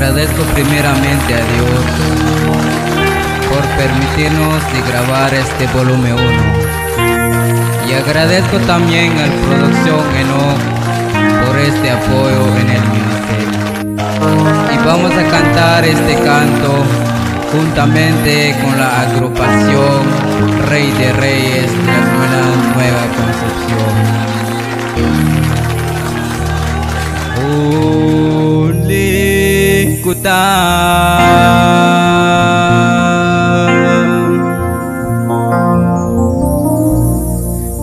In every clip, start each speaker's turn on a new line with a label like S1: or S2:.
S1: Agradezco primeramente a Dios por permitirnos de grabar este volumen 1. Y agradezco también al Producción Enoch por este apoyo en el ministerio. Y vamos a cantar este canto juntamente con la agrupación Rey de Reyes de la Nueva Concepción. kita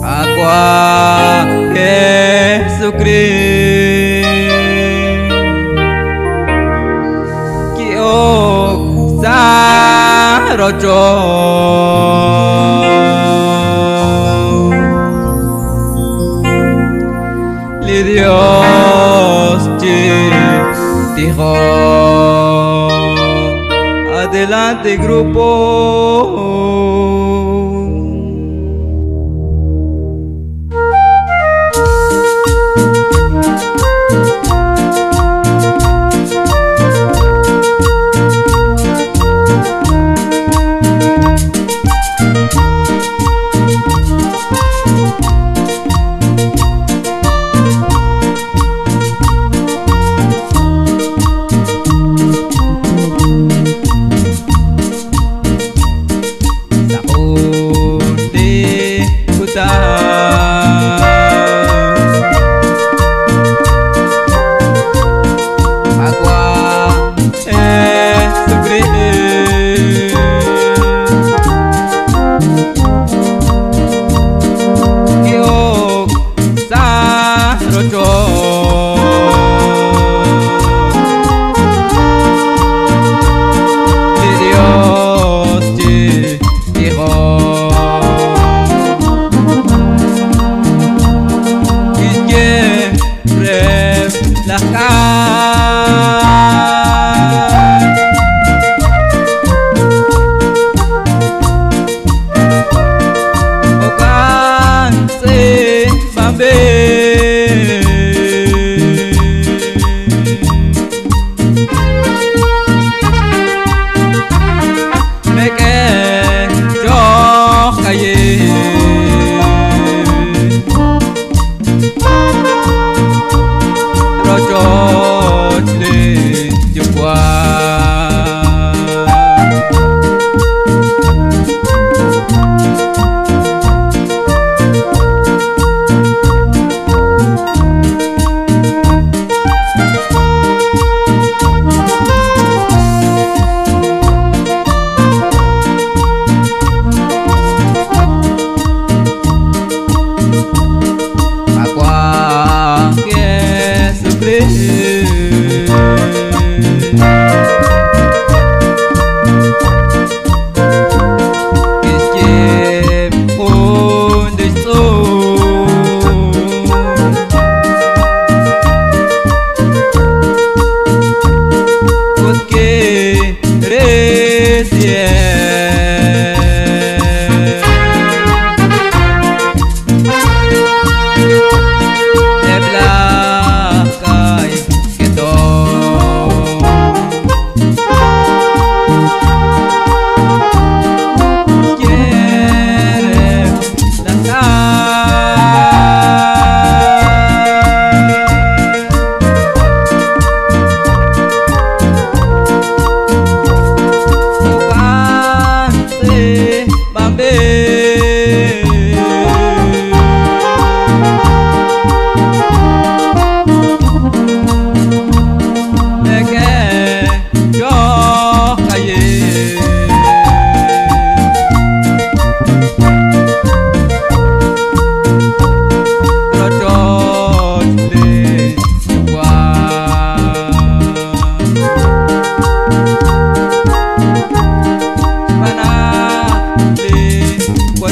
S1: Aqua Jesus Cristo o Adelante grupo